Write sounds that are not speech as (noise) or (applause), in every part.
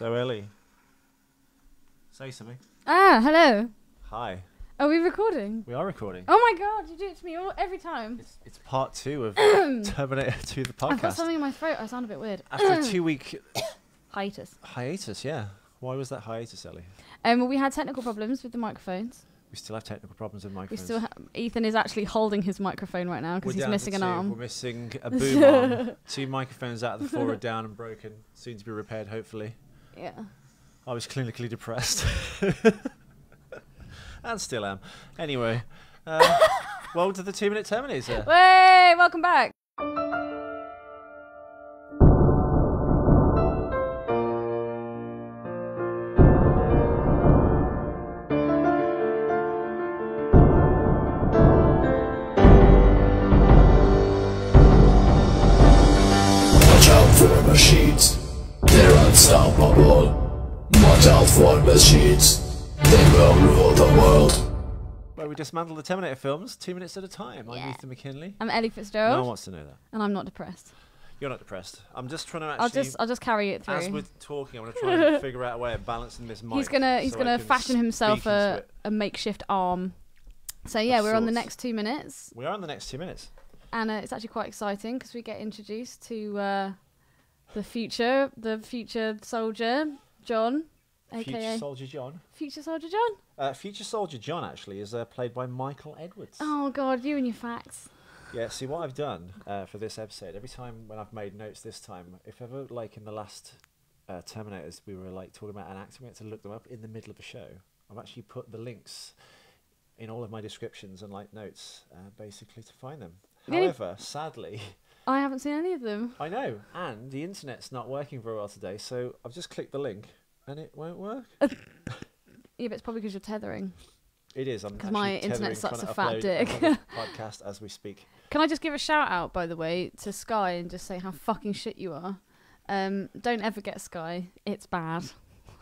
So Ellie, say something. Ah, hello. Hi, Are we recording? we are recording. Oh my god, you do it to me all, every time. It's, it's part two of (coughs) Terminator (laughs) 2, the podcast. I've got something in my throat. I sound a bit weird. After a (coughs) two-week Hiatus. hiatus, yeah. Why was that hiatus, Ellie? Um, we had technical problems with the microphones. We still have technical problems with microphones. We still ha- Ethan is actually holding his microphone right now because he's missing an arm. We're missing a (laughs) boom arm. Two microphones out of the four are down and broken. Soon to be repaired, hopefully. Yeah. I was clinically depressed. (laughs) and still am. Anyway, uh, (laughs) welcome to the Two Minute Terminator. Way, welcome back. Dismantle the Terminator films two minutes at a time. I'm Yeah. Ethan McKinley. I'm Ellie Fitzgerald. No one wants to know that. and I'm not depressed. You're not depressed. I'm just trying to actually. I'll just, I'll just carry it as through. we're talking, I'm going to try and (laughs) figure out a way of balancing this mic. He's gonna, he's so gonna fashion himself a, a makeshift arm. So yeah, Of we're on the next two minutes. We are on the next two minutes. and uh, it's actually quite exciting because we get introduced to uh, the future, the future soldier John, Future aka Soldier John. future soldier John. Uh, Future Soldier John actually is uh, played by Michael Edwards. Oh God, you and your facts. Yeah, see what I've done uh, for this episode. Every time when I've made notes this time, if ever like in the last uh, Terminators, we were like talking about an actor, we had to look them up in the middle of a show. I've actually put the links in all of my descriptions and like notes, uh, basically to find them. The only- However, sadly, I haven't seen any of them. I know, and the internet's not working very well today, so I've just clicked the link and it won't work. (laughs) Yeah, but it's probably because you're tethering. It is. I'm 'Cause actually my internet internet's trying such to a fat dick. (laughs) podcast as we speak. Can I just give a shout out, by the way, to Sky and just say how fucking shit you are? Um, don't ever get Sky. It's bad.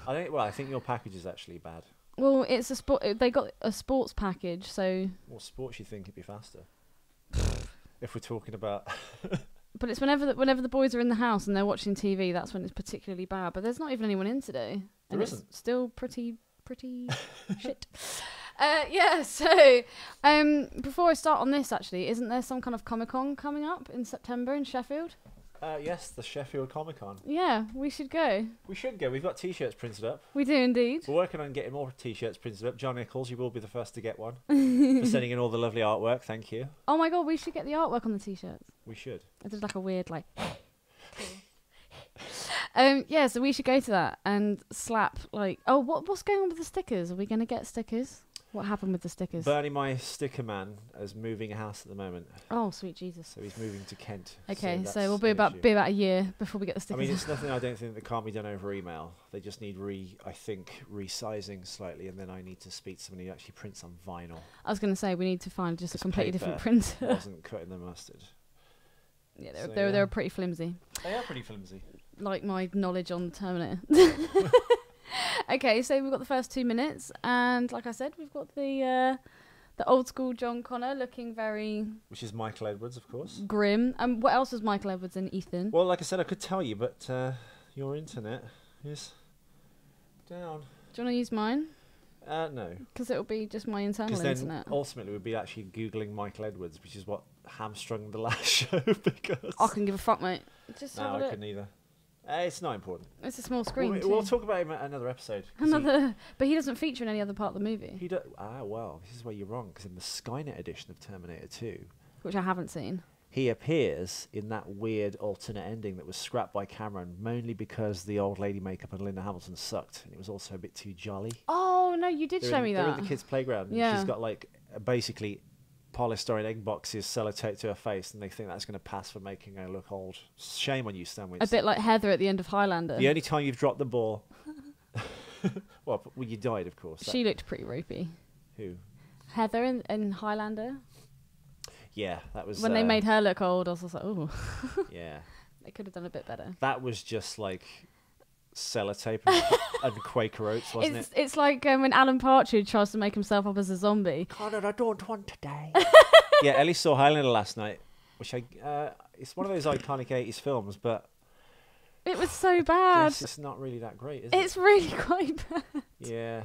I don't. Well, I think your package is actually bad. Well, it's a sport. They got a sports package, so What sports you think it'd be faster? (laughs) if we're talking about But it's whenever the, whenever the boys are in the house and they're watching TV, that's when it's particularly bad. But there's not even anyone in today, There and it's isn't. still pretty pretty (laughs) shit. Uh, yeah. (laughs) So, um, before I start on this, actually, isn't there some kind of Comic Con coming up in September in Sheffield? Uh, yes, the Sheffield Comic Con. Yeah, we should go. We should go. We've got T-shirts printed up. We do indeed. We're working on getting more T-shirts printed up. John Nichols, you will be the first to get one (laughs) for sending in all the lovely artwork. Thank you. Oh my god, we should get the artwork on the t-shirts. We should. I did like a weird like. (laughs) um. Yeah. So we should go to that and slap like. Oh, what what's going on with the stickers? Are we gonna get stickers? What happened with the stickers? Bernie, my sticker man, is moving a house at the moment, Oh, sweet Jesus. so he's moving to Kent. Okay, so, that's we'll be about issue. be about a year before we get the stickers. I mean, it's nothing I don't think that can't be done over email. They just need re, I think, resizing slightly, and then I need to speak to somebody who actually prints on vinyl. I was going to say we need to find just a completely different printer. (laughs) Wasn't cutting the mustard. yeah, they're So, they're, yeah. they're pretty flimsy. They are pretty flimsy. Like my knowledge on the Terminator. (laughs) (laughs) (laughs) okay, so we've got the first two minutes, and like I said, we've got the uh, the old school John Connor looking very Which is Michael Edwards, of course. grim. And what else was Michael Edwards and Ethan? Well, like I said, I could tell you, but uh, your internet is down. Do you want to use mine? Uh, no. Because it'll be just my internal then internet. ultimately we'd be actually Googling Michael Edwards, which is what hamstrung the last (laughs) show because. I can give a fuck, mate. Just no, I a I look. couldn't either. Uh, it's not important. It's a small screen. We'll, too. we'll talk about him at another episode. 'cause he- Another, but he doesn't feature in any other part of the movie, He do- ah, well, this is where you're wrong, because in the Skynet edition of Terminator 2, which I haven't seen. he appears in that weird alternate ending that was scrapped by Cameron, mainly because the old lady makeup and Linda Hamilton sucked, and it was also a bit too jolly. Oh no, you did They're show in, me they're in the kids' playground, Yeah. she's got like basically polystyrene egg boxes sellotaped to her face, and they think that's going to pass for making her look old. Shame on you, Stan a bit like Heather at the end of Highlander. The only time you've dropped the ball. (laughs) well, well, you died, of course. That- she looked pretty ropey. who? Heather in, in Highlander. Yeah, that was When they uh, made her look old, I was like, oh, (laughs) Yeah, they could have done a bit better. that was just like sellotape and, (laughs) and Quaker Oats, wasn't It's it? it's like um, when Alan Partridge tries to make himself up as a zombie. Connor, I don't want to die. (laughs) yeah, Ellie saw Highlander last night, which I uh, it's one of those iconic '80s films, but It was so (sighs) bad. Yes, it's not really that great, is It's really (laughs) quite bad. Yeah.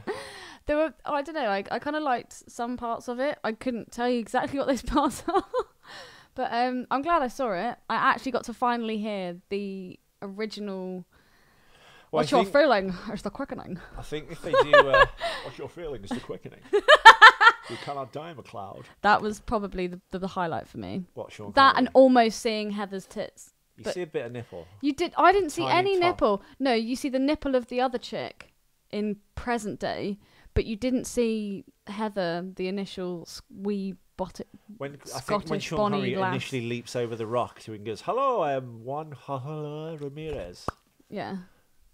There were, oh, I don't know, I, I kind of liked some parts of it. I couldn't tell you exactly what those parts are. but um, I'm glad I saw it. I actually got to finally hear the original. Well, What's I your think, feeling? It's the quickening. I think if they do, uh, (laughs) what's your feeling? It's the quickening. (laughs) you cannot die, MacLeod. That was probably the, the, the highlight for me. What Sean That Connery? and almost seeing Heather's tits. you but- see a bit of nipple. You did. I didn't see Tiny any top. nipple. No, you see the nipple of the other chick in present day, but you didn't see Heather, the initial wee bot. When I think when Scottish Sean Bonnie Connery lass. initially leaps over the rock to and goes, "Hello, I'm Juan Ramirez." Yeah,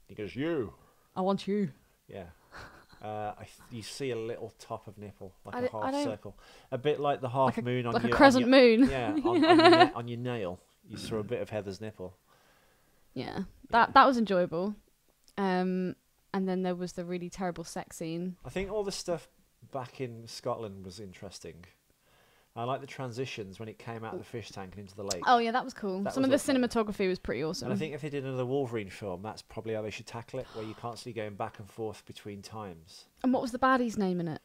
He goes, "You." I want you. Yeah. (laughs) Uh, I you see a little top of nipple, like I a half circle, a bit like the half Like a- moon on like your a crescent your- moon. Yeah, (laughs) on, on, your na- on your nail. You saw a bit of Heather's nipple. Yeah, that that was enjoyable. Um, and then there was the really terrible sex scene. I think all the stuff back in Scotland was interesting. I like the transitions when it came out of the fish tank and into the lake. Oh yeah, that was cool. That Some was of the awesome. cinematography was pretty awesome. And I think if they did another Wolverine film, that's probably how they should tackle it, where you constantly going back and forth between times. And what was the baddie's name in it?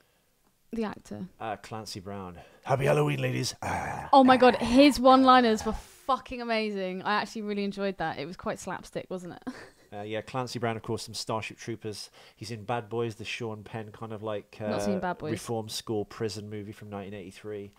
The actor. Uh, Clancy Brown. Happy Halloween, ladies. Ah. Oh my god, his one-liners were fucking amazing. I actually really enjoyed that. It was quite slapstick, wasn't it? (laughs) Uh, yeah, Clancy Brown, of course, from Starship Troopers. He's in Bad Boys, the Sean Penn kind of like uh, Not seen Bad Boys. reform school prison movie from 1983.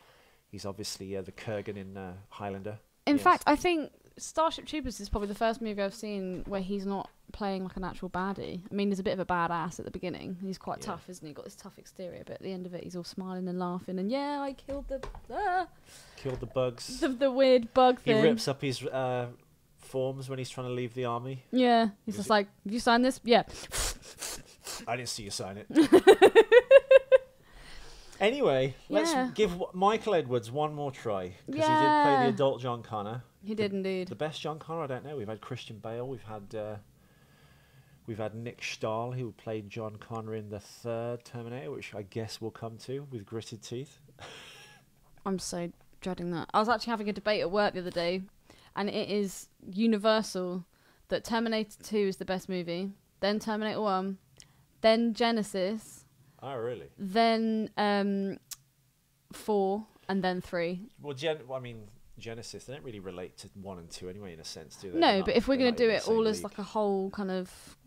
He's obviously uh, the Kurgan in uh, Highlander. In Yes. fact, I think Starship Troopers is probably the first movie I've seen where he's not playing like an actual baddie. I mean, he's a bit of a badass at the beginning. He's quite Yeah. tough, isn't he? Got this tough exterior, but at the end of it, he's all smiling and laughing. And yeah, I killed the ah, Killed the bugs. (laughs) the, the weird bug he thing. He rips up his uh, forms when he's trying to leave the army. Yeah, he's Was just it- like, "Have you signed this?" Yeah. (laughs) I didn't see you sign it. (laughs) anyway, let's Yeah. give Michael Edwards one more try because he did play the adult John Connor. He did indeed. The best John Connor, I don't know. We've had Christian Bale. We've had uh, we've had Nick Stahl, who played John Connor in the third Terminator, which I guess we'll come to with gritted teeth. (laughs) I'm so dreading that. I was actually having a debate at work the other day, and it is universal that Terminator 2 is the best movie, then Terminator 1, then Genisys, Oh, really? then um, 4, and then 3. Well, Gen- I mean, Genisys. They don't really relate to one and two anyway, in a sense, do they? No, not- but if we're going to do it all as like a whole kind of.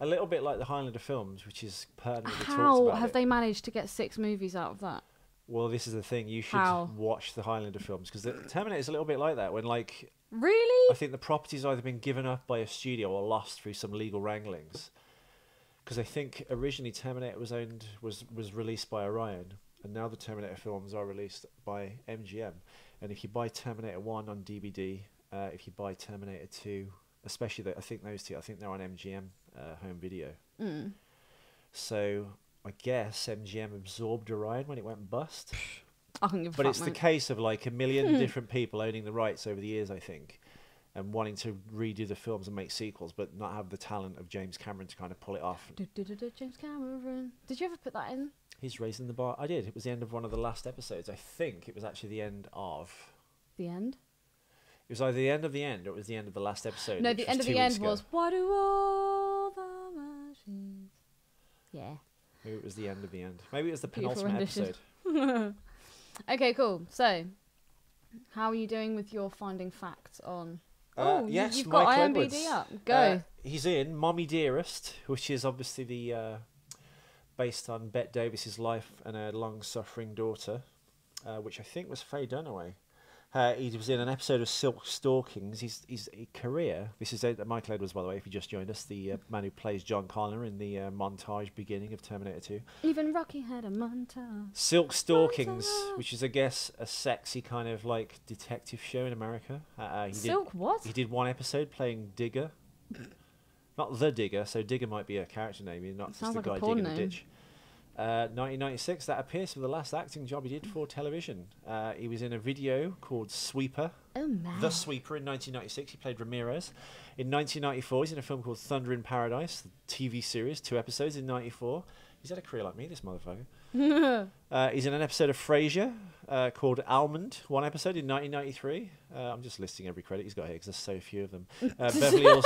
a little bit like the Highlander films, which is pertinently How have it. they managed to get six movies out of that? Well, this is the thing. You should How? watch the Highlander films because the Terminator is a little bit like that. When like Really? I think the property's either been given up by a studio or lost through some legal wranglings. Because I think originally Terminator was owned was was released by Orion, and now the Terminator films are released by MGM. And if you buy Terminator One on DVD, uh, if you buy Terminator Two, especially the, I think those two, I think they're on MGM uh, home video. Mm. So I guess MGM absorbed Orion when it went bust. I can give a But it's the case of like a million (laughs) different people owning the rights over the years, I think, and wanting to redo the films and make sequels, but not have the talent of James Cameron to kind of pull it off. Du- du- du- James Cameron. Did you ever put that in? He's raising the bar. I did. It was the end of one of the last episodes. I think it was actually the end of. The end? It was either the end of the end or it was the end of the last episode. No, the end of the end ago. was what do all the machines? Yeah. Maybe it was the end of the end. Maybe it was the penultimate episode. (laughs) Okay, cool. So, how are you doing with your finding facts on? Uh, oh, yes, you've got Michael Edwards. up. Go. Uh, he's in Mommie Dearest, which is obviously the uh, based on Bette Davis's life and her long-suffering daughter, uh, which I think was Faye Dunaway. Uh, he was in an episode of Silk Stalkings. His his career. This is uh, Michael Edwards, by the way. If you just joined us, the uh, man who plays John Connor in the uh, montage beginning of Terminator Two. Even Rocky had a montage. Silk Stalkings, Montage. which is, I guess, a sexy kind of like detective show in America. Uh, he Silk what? Did, he did one episode playing Digger. Not the Digger, so Digger might be a character name, not just the like guy digging a name. ditch. Uh, 1996, that appears to be the last acting job he did for television. Uh, he was in a video called Sweeper, Oh man. The Sweeper in 1996. He played Ramirez. In 1994, he's in a film called Thunder in Paradise, the TV series, two episodes in 94. He's had a career like me, this motherfucker. (laughs) uh, he's in an episode of Frasier uh, called Almond, one episode in 1993. Uh, I'm just listing every credit he's got here because there's so few of them. Uh, (laughs) Beverly Hills,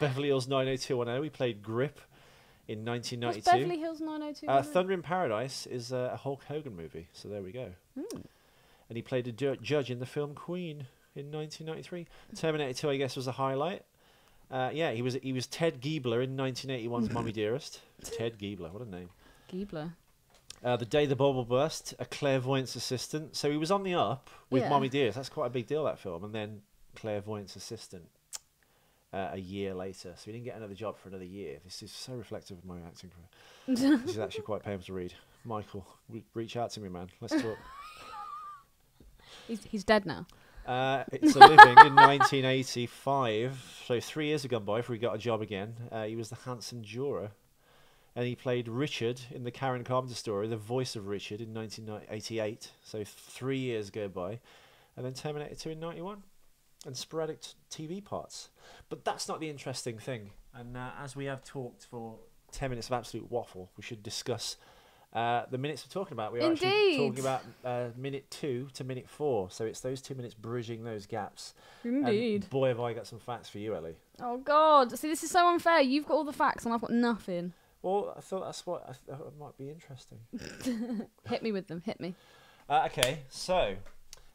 Beverly Hills 90210. He played Grip in What's 1992. Beverly Hills 90210? Uh, Thunder in Paradise is uh, a Hulk Hogan movie, so there we go. Hmm. And he played a ju- judge in the film Queen in 1993. Terminator 2, I guess, was a highlight. Uh, yeah, he was he was Ted Giebler in 1981's Mummy (laughs) Dearest. Ted Giebler, what a name. Giebler. Uh, the Day the Bubble Burst, a clairvoyance assistant. So he was on the up with Yeah. Mummy Dearest. That's quite a big deal, that film. And then clairvoyance assistant uh, a year later. So he didn't get another job for another year. This is so reflective of my acting career. (laughs) this is actually quite painful to read. Michael, re- reach out to me, man. Let's talk. (laughs) He's, he's dead now. Uh, it's a living in 1985. So three years have gone by before he got a job again. Uh, he was the handsome juror. And he played Richard in the Karen Carpenter story, the voice of Richard in 1988. So three years go by. And then Terminator 2 in 91. And sporadic t- TV parts. But that's not the interesting thing. And uh, as we have talked for 10 minutes of absolute waffle, we should discuss uh, the minutes we're talking about. We're actually talking about uh, minute two to minute four. So it's those two minutes bridging those gaps. And Indeed. boy, have I got some facts for you, Ellie. Oh God! See, this is so unfair. You've got all the facts and I've got nothing. Well, I thought that's what I thought it might be interesting. (laughs) Hit me with them. Hit me. Uh, okay, so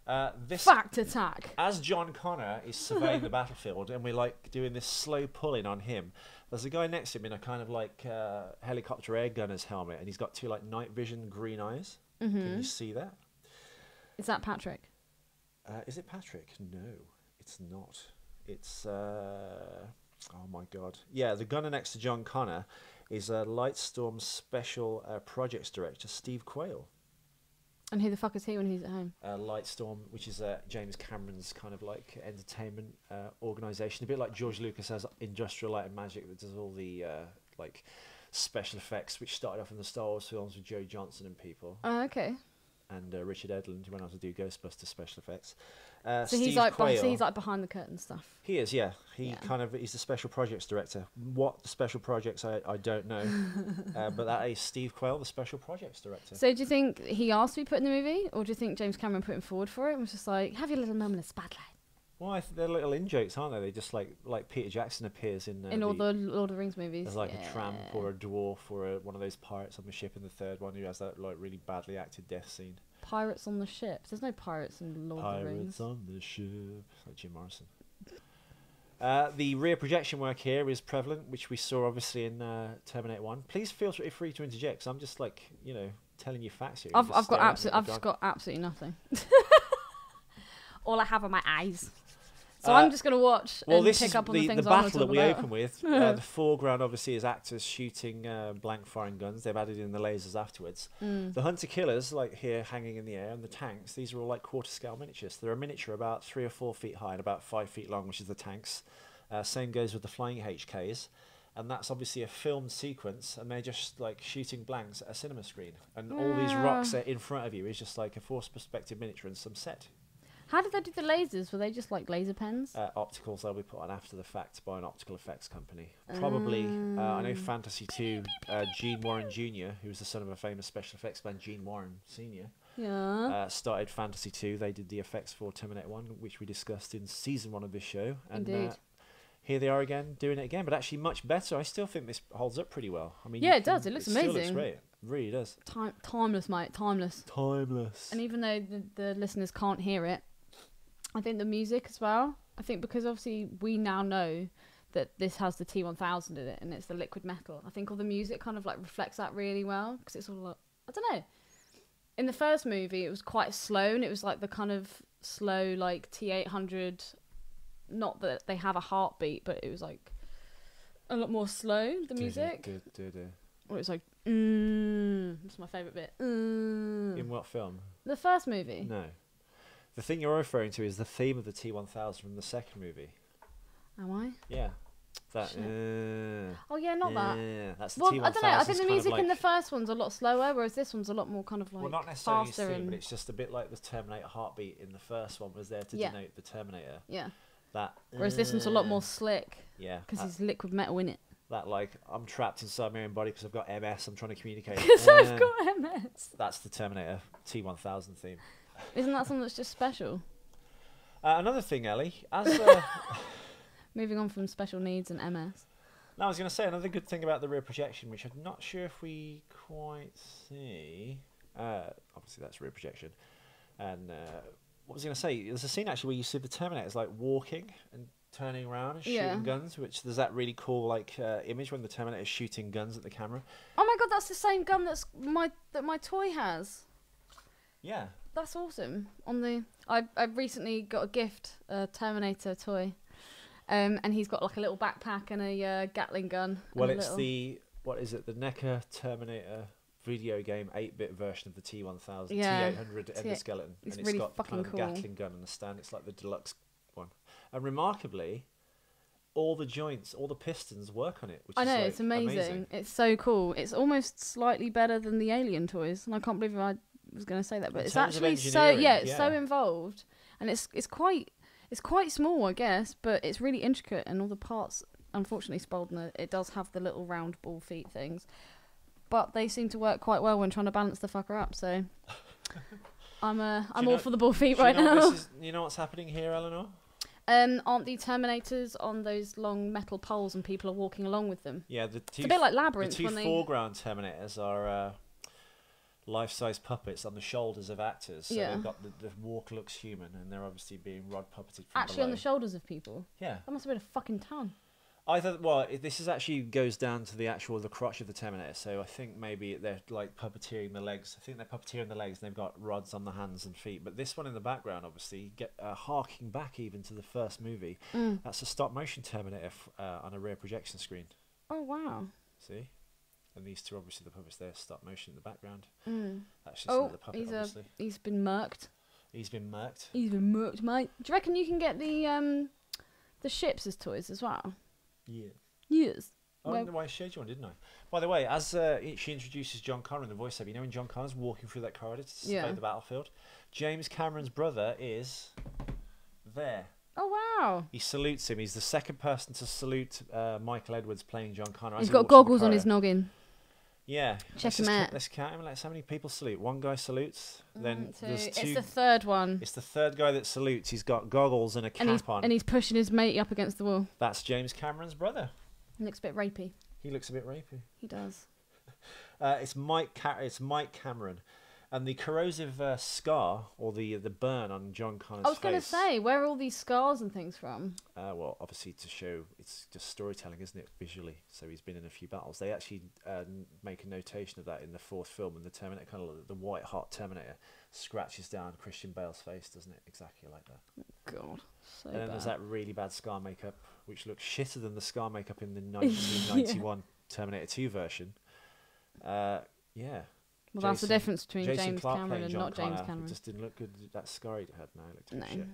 uh, this Fact attack. as John Connor is surveying the battlefield, and we're like doing this slow pulling on him. There's a guy next to him in a kind of like uh, helicopter air gunner's helmet, and he's got two like night vision green eyes. Can Mm-hmm. you see that? Is that Patrick? Uh, is it Patrick? No, it's not. It's uh, oh my god. Yeah, the gunner next to John Connor is uh, Lightstorm Special uh, Projects Director Steve Quale. And who the fuck is he when he's at home? uh, Lightstorm, which is uh, James Cameron's kind of like entertainment uh, organization, a bit like George Lucas has Industrial Light and Magic that does all the uh, like special effects, which started off in the Star Wars films with Joe Johnston and people, Oh, okay. And uh, Richard Edlund who went on to do Ghostbusters special effects. Uh, So Steve he's like, Quale, so he's like behind the curtain stuff. he is, yeah. He Yeah. kind of he's the special projects director. What the special projects I, I don't know, (laughs) uh, but that is Steve Quale, the special projects director. So do you think he asked to be put in the movie, or do you think James Cameron put him forward for it and was just like, have your little moment of spotlight Well, I think they're little in jokes, aren't they? They just like like Peter Jackson appears in uh, in all the Lord of the Rings movies? There's like a tramp or a dwarf or a, one of those pirates on the ship in the third one who has that like really badly acted death scene. pirates on the ship. There's no pirates in Lord of the Rings. Pirates on the ship, like Jim Morrison. Uh, the rear projection work here is prevalent, which we saw obviously in uh, Terminator One. Please feel free to interject, 'cause I'm just like you know telling you facts here. I've, I've got absolutely, I've just got absolutely nothing. (laughs) All I have are my eyes. So Uh, I'm just gonna watch Well, and this pick is up on the, the the things I want battle that we about. open with. (laughs) uh, the foreground obviously is actors shooting uh, blank firing guns. They've added in the lasers afterwards. Mm. The hunter killers, like here hanging in the air, and the tanks. These are all like quarter scale miniatures. They're a miniature about three or four feet high and about five feet long, which is the tanks. Uh, same goes with the flying HKs. And that's obviously a filmed sequence, and they're just like shooting blanks at a cinema screen. And all these rocks are in front of you is just like a forced perspective miniature and some set. How did they do the lasers? Were they just like laser pens? uh, opticals they'll be put on after the fact by an optical effects company. Probably, uh, I know Fantasy 2, uh, Gene Warren Jr., who was the son of a famous special effects man, Gene Warren Sr., yeah. uh, started Fantasy 2. They did the effects for Terminator 1, which we discussed in season 1 of this show. And uh, Indeed. here they are again, doing it again, but actually much better. I still think this holds up pretty well. I mean, Yeah, it does. It looks still looks amazing. great. It really does. Time, timeless, mate. Timeless. Timeless. And even though the, the listeners can't hear it, I think the music as well. I think because obviously we now know that this has the T1000 in it and it's the liquid metal. I think all the music kind of like reflects that really well because it's all like, I don't know. In the first movie, it was quite slow and it was like the kind of slow like T800. Not that they have a heartbeat, but it was like a lot more slow. The music, Du-du-du-du-du. or it was like, mm, that's my favorite bit. Mm. In what film? The first movie. No. The thing you're referring to is the theme of the T1000 from the second movie. Am I? Yeah. That. Uh, Oh yeah, not that. Yeah, that's the Well, T1000. I don't know. I think the music in the first one's a lot slower, whereas this one's a lot more kind of like well, not necessarily faster theme, but and it's just a bit like the Terminator heartbeat in the first one was there to Yeah. denote the Terminator. yeah. That. Whereas this one's a lot uh, more slick Yeah. because there's liquid metal in it. that like I'm trapped inside my own body because I've got MS. I'm trying to communicate. (laughs) Because Uh, I've got MS. That's the Terminator T1000 theme. Isn't that something that's just special? Uh, another thing, Ellie, as uh, (laughs) Moving on from special needs and MS. no, I was going to say another good thing about the rear projection, which I'm not sure if we quite see. Uh, obviously, that's rear projection. And uh, what was I going to say? There's a scene actually where you see the Terminators like walking and turning around and shooting Yeah. guns, which there's that really cool like uh, image when the Terminator is shooting guns at the camera. Oh my god, that's the same gun that's my that my toy has. Yeah, That's awesome. On the I I recently got a gift, a Terminator toy. Um, and he's got like a little backpack and a uh, Gatling gun. Well, it's little- the what is it? The NECA Terminator video game 8-bit version of the T1000, Yeah, T800 T- endoskeleton, it's and really it's got fucking kind of a cool. Gatling gun on the stand. It's like the deluxe one, and remarkably, all the joints, all the pistons work on it. Which I is, know like, it's amazing. It's so cool. It's almost slightly better than the Alien toys, and I can't believe I was going to say that, but In it's actually so yeah, it's so involved, and it's it's quite it's quite small, I guess, but it's really intricate, and all the parts. Unfortunately, Spaldner it does have the little round ball feet things, but they seem to work quite well when trying to balance the fucker up. So. (laughs) I'm uh, I'm all know- for the ball feet Do you right know now. is- (laughs) you know what's happening here, Eleanor? Um, aren't the Terminators on those long metal poles and people are walking along with them? Yeah, the two It's a bit like labyrinth. the two when they. foreground Terminators are uh, life-size puppets on the shoulders of actors. So Yeah. they've got the, the walk looks human, and they're obviously being rod puppeted from Actually, on the shoulders of people. Yeah, That must have been a fucking ton. I thought. Well, this is actually goes down to the actual the crotch of the Terminator. So I think maybe they're like puppeteering the legs. I think they're puppeteering the legs, and they've got rods on the hands and feet. But this one in the background, obviously, get uh, harking back even to the first movie. Mm. That's a stop motion Terminator f- uh, on a rear projection screen. Oh wow. See, and these two obviously the puppets there stop motion in the background. Mm. That's just Oh, another puppet, he's a he's been murked. He's been murked. He's been murked, mate. Do you reckon you can get the um the ships as toys as well? Yeah. Yes. Oh, Well- no, I showed you one, didn't I? By the way, as uh, she introduces John Connor in the voiceover, you know when John Connor's walking through that corridor to survey Yeah. the battlefield, James Cameron's brother is there. Oh wow. He salutes him. He's the second person to salute uh, Michael Edwards playing John Connor. He's got the goggles on his noggin. Yeah. Check let's him out. Let's count him. Let's how many people salute. One guy salutes. Then two- there's two. It's the third one. It's the third guy that salutes. He's got goggles and a cap And he's on. and he's pushing his mate up against the wall. That's James Cameron's brother. He looks a bit rapey. He looks a bit rapey. He does. (laughs) Uh, it's Mike. Ca- it's Mike Cameron, and the corrosive uh, scar or the the burn on John Connor's I was gonna face. say, where are all these scars and things from? Uh, well, obviously to show it's just storytelling, isn't it? Visually, so he's been in a few battles. They actually uh, make a notation of that in the fourth film, and the Terminator, kind of the white hot Terminator, scratches down Christian Bale's face, doesn't it? Exactly like that. God, so and then there's that really bad scar makeup, which looks shitter than the scar makeup in the (laughs) 1991 Terminator 2 version. Uh, yeah. Well, that's the difference between Jason James Clarke Cameron and John not James Connor, Cameron. It just didn't look good. That scar he had now looked like No. shit.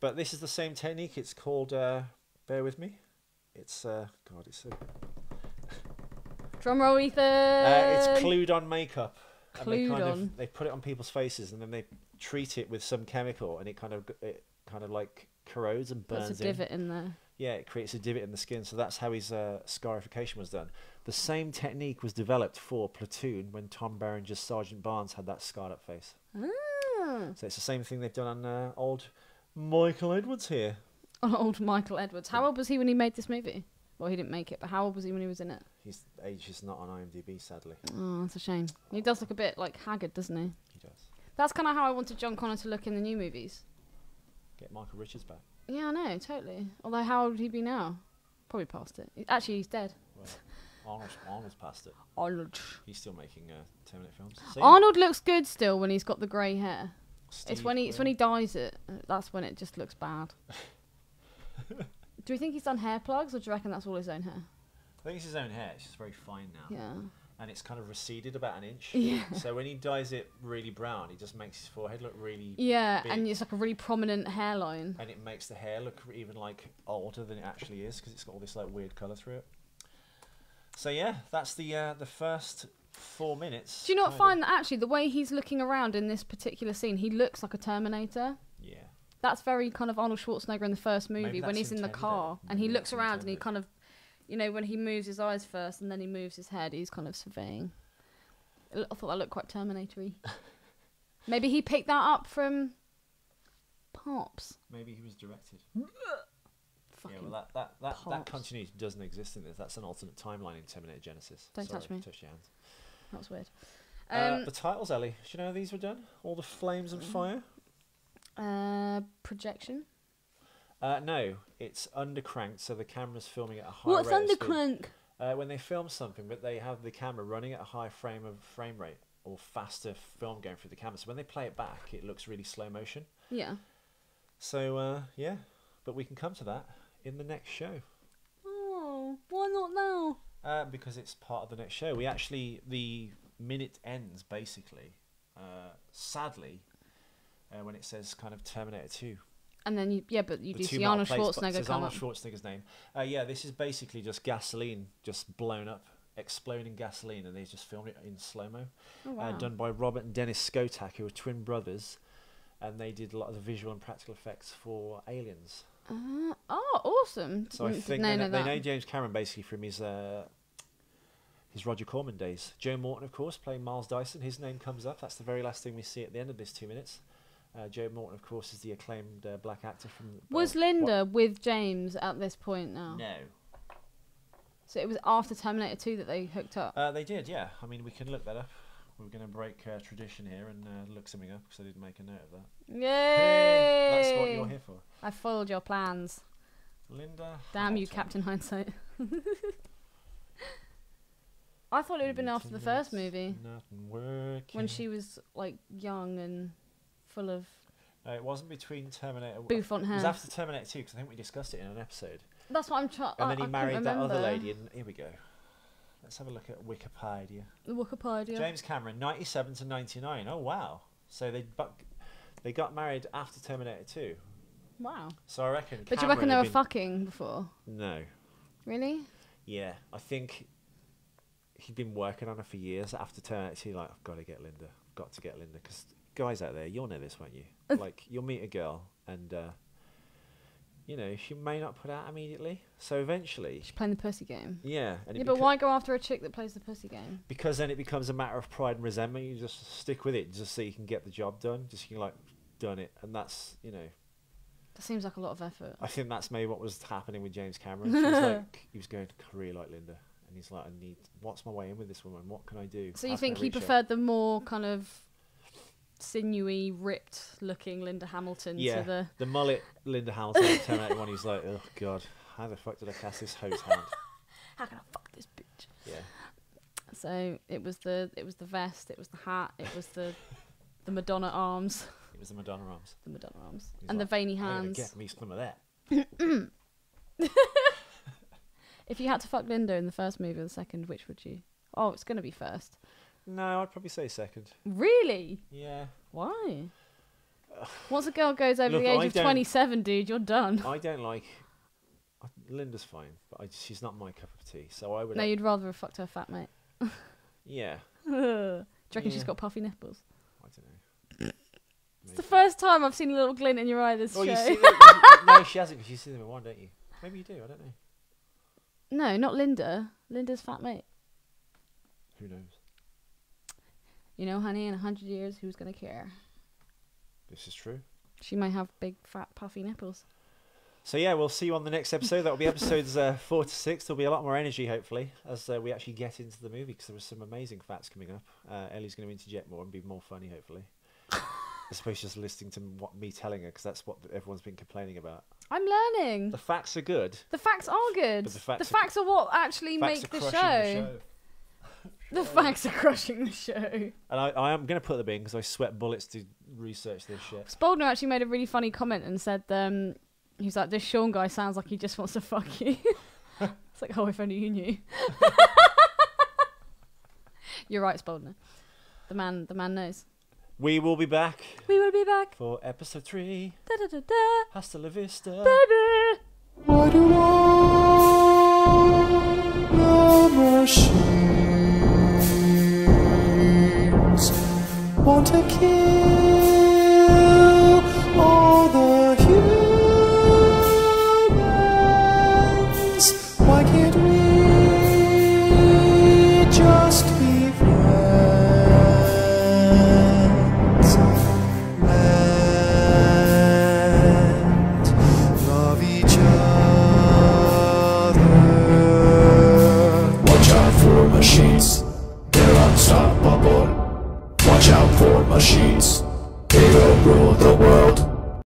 But this is the same technique. It's called. Uh, bear with me. It's uh, God. It's so, Drum roll, Ethan. uh, it's clued on makeup. and they kind on. Of, they put it on people's faces and then they treat it with some chemical and it kind of it kind of like corrodes and burns Puts a in. divot in there. Yeah, it creates a divot in the skin. So that's how his uh, scarification was done. The same technique was developed for Platoon when Tom Berenger's Sergeant Barnes had that scarred up face. Ah. So it's the same thing they've done on uh, old Michael Edwards here. (laughs) On old Michael Edwards. How old was he when he made this movie? Well, he didn't make it, but how old was he when he was in it? His age is not on IMDb, sadly. Oh, that's a shame. He does look a bit like haggard, doesn't he? He does. That's kind of how I wanted John Connor to look in the new movies. Get Michael Richards back. Yeah, I know, totally. Although, how old would he be now? Probably past it. Actually, he's dead. Well, Arnold's, Arnold's past it. Arnold. He's still making uh, Terminator films. See? Arnold looks good still when he's got the grey hair. it's when he it's when he dyes it. uh, That's when it just looks bad. (laughs) do you think he's done hair plugs, or do you reckon that's all his own hair? I think it's his own hair. It's just very fine now. Yeah. And it's kind of receded about an inch. Yeah. (laughs) So when he dyes it really brown, he just makes his forehead look really. Yeah, and it's like a really prominent hairline. And it makes the hair look even like older than it actually is because it's got all this like weird colour through it. So yeah, that's the uh, the first four minutes. Do you not kind of- find that actually the way he's looking around in this particular scene, he looks like a Terminator? Yeah. That's very kind of Arnold Schwarzenegger in the first movie when that's he's in the intended, car and he looks that's around and he kind of you know, when he moves his eyes first and then he moves his head, he's kind of surveying. I lo- I thought that looked quite Terminator-y. (laughs) Maybe he picked that up from Pops. Maybe he was directed. (laughs) Fucking yeah, well, that that that, that continuity doesn't exist in this. That's an alternate timeline in Terminator Genisys. Don't Sorry, touch me. Touch your hands. that was weird. uh, Um, the titles, Ellie. Do you know how these were done? All the flames and fire. uh, projection. Uh, no, it's undercranked, so the camera's filming at a high What's rate undercrank? Uh, when they film something, but they have the camera running at a high frame of frame rate or faster film going through the camera. So when they play it back, it looks really slow motion. Yeah. So uh, yeah, but we can come to that in the next show Oh, why not now? uh, because it's part of the next show. We actually the minute ends basically. Uh, sadly, uh, when it says kind of Terminator Two. And then you, yeah, but you the do see Arnold Schwarzenegger come Arnold. Schwarzenegger's name. Uh, yeah, this is basically just gasoline just blown up, exploding gasoline, and they just filmed it in slow mo. Oh, wow. uh, done by Robert and Dennis Skotak, who are twin brothers, and they did a lot of the visual and practical effects for Aliens. Uh, oh, awesome! So I think they, know know, they know James Cameron basically from his uh, his Roger Corman days. Joe Morton, of course, playing Miles Dyson. His name comes up. That's the very last thing we see at the end of this two minutes. Uh, Joe Morton, of course, is the acclaimed uh, black actor from. Was uh, Linda with James at this point now? No. So it was after Terminator 2 that they hooked up. Uh, they did, yeah. I mean, we can look that up. We're going to break uh, tradition here and uh, look something up because I didn't make a note of that. Yay! Hey, that's what you're here for. I foiled your plans. Linda. Damn you, Captain Hindsight. (laughs) I thought it would have been after the first movie when she was like young and full of No, it wasn't between Terminator. bouffant It hair. was after Terminator 2 because I think we discussed it in an episode. That's what I'm trying. And then he I married that other lady, and here we go. Let's have a look at Wikipedia. Wikipedia. James Cameron, 97 to 99. Oh, wow. So they they got married after Terminator 2. Wow. So I reckon. But you reckon they were been- fucking before? No. Really? Yeah, I think he'd been working on her for years after Terminator 2. Like, I've got to get Linda. I've got to get Linda. Because guys out there, you'll know this, won't you? like, you'll meet a girl, and uh, you know she may not put out immediately. So eventually, She's playing the pussy game. yeah. And Yeah, but why go after a chick that plays the pussy game? Because then it becomes a matter of pride and resentment. You just stick with it, just so you can get the job done. Just so you can like done it, and that's you know. That seems like a lot of effort. I think that's maybe what was happening with James Cameron. She was like, (laughs) he was going to career like Linda, and he's like, I need. What's my way in with this woman? What can I do? So you think he reach her?" preferred the more kind of sinewy, ripped-looking Linda Hamilton Yeah. to the the mullet Linda Hamilton Terminator One? He's like, oh god, how the fuck did I cast this hose hand? (laughs) how can I fuck this bitch? Yeah, So it was the it was the vest, it was the hat, it was the the Madonna arms, it was the Madonna arms. the Madonna arms, He's and like, the veiny hands. get me some of that. (laughs) If you had to fuck Linda in the first movie or the second, which would you? Oh, it's gonna be first. No, I'd probably say second. Really? Yeah, Why? (sighs) Once a girl goes over Look, the age I of don't- 27, dude, you're done. I don't like. I- Linda's fine, but I, she's not my cup of tea. So I would. No, you'd rather have fucked her fat mate. (laughs) yeah, (laughs) Do you reckon she's Yeah. got puffy nipples? I don't know. It's the first time I've seen a little glint in your eye this Oh, show. you see, you- no, she hasn't because you see them in one, don't you? Maybe you do. I don't know. no, not Linda. Linda's fat mate. Who knows? You know, honey, in a hundred years, who's gonna care? This is true. She might have big, fat, puffy nipples. So yeah, we'll see you on the next episode. That'll be episodes uh, (laughs) four to six. There'll be a lot more energy, hopefully, as uh, we actually get into the movie because there was some amazing facts coming up. Uh, Ellie's going to interject more and be more funny, hopefully. (laughs) As opposed to just listening to what me telling her because that's what everyone's been complaining about. I'm learning. The facts are good. The facts are good. The facts are- facts are what actually make are the show. the show. The facts are crushing the show. And I, I am going to put them in because I sweat bullets to research this shit. Spaldner actually made a really funny comment and said, um, he was like, this Sean guy sounds like he just wants to fuck you. (laughs) it's like, oh, if only you knew. (laughs) You're right, Spaldner. The man, the man knows. We will be back We will be back. for episode three. Da da da da. Hasta la vista. Baby. Want to kill